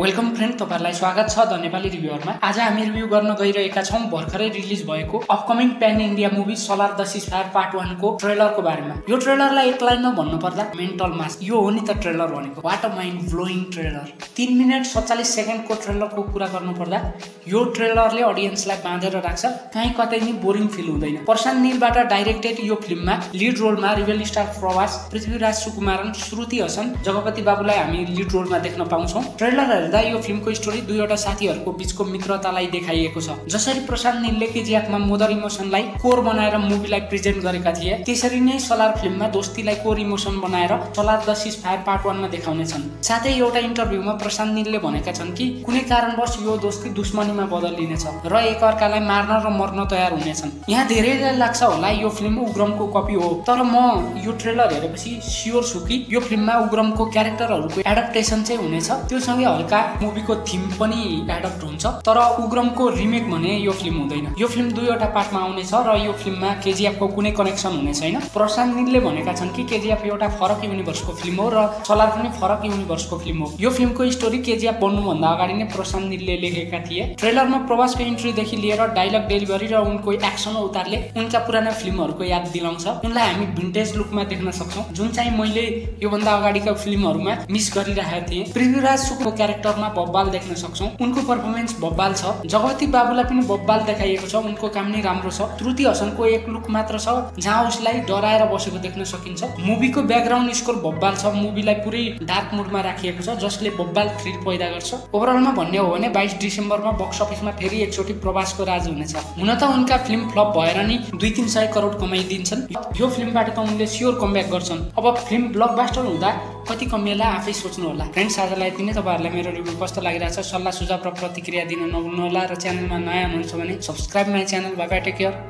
Welcome friend तपाईँहरूलाई स्वागत छ द नेपाली रिभ्यूहरूमा। आज हामी रिभ्यू गर्न गइरहेका छौँ भर्खरै रिलिज भएको upcoming pan India movie Salaar the ceasefire part वानको ट्रेलरको बारेमा। यो ट्रेलरलाई एक लाइनमा भन्नुपर्दा मेन्टल मास यो हो नि त ट्रेलर भनेको। What a mind blowing trailer तिन मिनट सत्तालिस सेकेन्डको ट्रेलरको कुरा गर्नुपर्दा यो ट्रेलरले अडियन्सलाई बाँधेर राख्छ। कहीँ कतै नि बोरिङ फिल हुँदैन। प्रशान्त निलबाट डाइरेक्टेड यो फिल्ममा लिड रोलमा रिभेल स्टार प्रवास पृथ्वीराज सुकुमारन श्रुति हसन जगपति बाबुलाई हामी लिड रोलमा देख्न पाउँछौँ। ट्रेलर हेर्दा यो फिल्मको स्टोरी दुईवटा साथीहरूको बिचको मित्रतालाई देखाइएको छ। जसरी प्रशान्त निलले केजिएफमा मोदर इमोसनलाई कोर बनाएर मुभीलाई प्रेजेन्ट गरेका थिए त्यसरी नै सलार फिल्ममा दोस्तीलाई कोर इमोसन बनाएर Salaar the ceasefire part वानमा देखाउनेछन् साथै एउटा इन्टरभ्यूमा प्रशान्त निलले भनेका छन् कि कुनै कारणवश यो दोस्ती दुश्मनीमा बदलिनेछ र एकअर्कालाई मार्न र मर्न तयार हुनेछन्। यहाँ धेरैलाई लाग्छ होला यो फिल्म उग्रमको कपी हो तर म यो ट्रेलर हेरेपछि स्योर छु कि यो फिल्ममा उग्रमको क्यारेक्टरहरूको एडप्टेसन चाहिँ हुनेछ त्योसँगै हल्का मुभीको थिम पनि एडप्ट हुन्छ तर उग्रमको रिमेक भने यो फिल्म हुँदैन। यो फिल्म दुईवटा पार्टमा आउनेछ र यो फिल्ममा केजिएफको कुनै कनेक्सन हुने छैन। प्रशान्त निलले भनेका छन् कि केजिएफ एउटा फरक युनिभर्सको फिल्म हो र सलार पनि फरक युनिभर्सको फिल्म हो। यो फिल्मको स्टोरी केजिएफ बन्नुभन्दा अगाडि नै प्रशान्त निलले लेखेका थिए। ट्रेलरमा प्रवासको इन्ट्रीदेखि लिएर डाइलग डेलिभरी र उनको एक्सन उतारले उनका पुराना फिल्महरूको याद दिलाउँछ। उनलाई हामी भिन्टेज लुकमा देख्न सक्छौँ। जुन चाहिँ मैले योभन्दा अगाडिका फिल्महरूमा मिस गरिरहेको थिएँ। पृथ्वीराज सुकको क्यारेक्टरमा बब्बाल देख्न सक्छौँ। उनको पर्फर्मेन्स बब्बाल छ। जगती बाबुलाई पनि बब्बाल देखाइएको छ। उनको काम नै राम्रो छ। त्रुति हसनको एक लुक मात्र छ। जहाँ उसलाई डराएर बसेको देख्न सकिन्छ। मुभीको ब्याकग्राउन्ड स्कोर बब्बाल छ। मुभीलाई पुरै डार्क मुडमा राखिएको छ जसले बब्बाल थ्रिल पैदा गर्छ। ओभरअलमा भन्ने हो भने बाइस डिसेम्बरमा बक्स अफिसमा फेरि एकचोटि प्रवासको राज हुनेछ। हुन त उनका फिल्म फ्लप भएर नि दुई तिन सय करोड कमाइदिन्छन्। यो फिल्मबाट त उनले स्योर कमब्याक गर्छन्। अब फिल्म ब्लकबास्टर हुँदा कति कमिएला आफै सोच्नु होला। फ्रेन्ड्स आजलाई यति नै तपाईँहरूलाई मेरो रिभ्यू कस्तो लागिरहेछ सल्लाह सुझाव र प्रतिक्रिया दिन नभुल्नु होला र च्यानलमा नयाँ हुनुहुन्छ भने subscribe my channel bye take care